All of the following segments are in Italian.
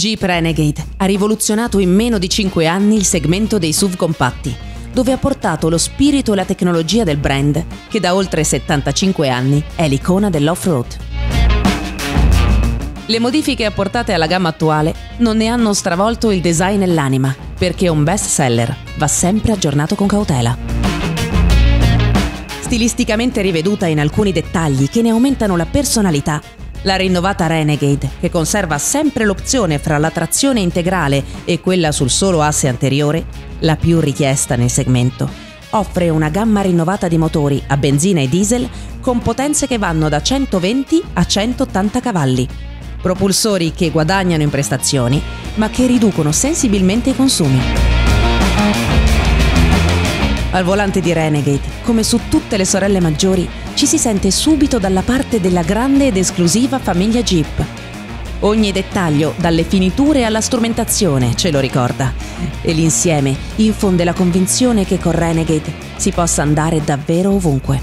Jeep Renegade ha rivoluzionato in meno di 5 anni il segmento dei SUV compatti, dove ha portato lo spirito e la tecnologia del brand, che da oltre 75 anni è l'icona dell'off-road. Le modifiche apportate alla gamma attuale non ne hanno stravolto il design e l'anima, perché un best seller va sempre aggiornato con cautela. Stilisticamente riveduta in alcuni dettagli che ne aumentano la personalità, la rinnovata Renegade, che conserva sempre l'opzione fra la trazione integrale e quella sul solo asse anteriore, la più richiesta nel segmento, offre una gamma rinnovata di motori a benzina e diesel con potenze che vanno da 120 a 180 cavalli. Propulsori che guadagnano in prestazioni, ma che riducono sensibilmente i consumi. Al volante di Renegade, come su tutte le sorelle maggiori, ci si sente subito dalla parte della grande ed esclusiva famiglia Jeep. Ogni dettaglio, dalle finiture alla strumentazione, ce lo ricorda. E l'insieme infonde la convinzione che con Renegade si possa andare davvero ovunque.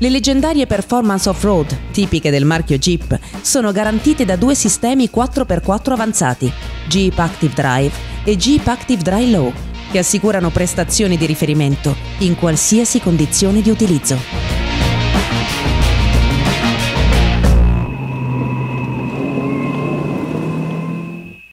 Le leggendarie performance off-road, tipiche del marchio Jeep, sono garantite da due sistemi 4x4 avanzati, Jeep Active Drive e Jeep Active Dry Low, che assicurano prestazioni di riferimento in qualsiasi condizione di utilizzo.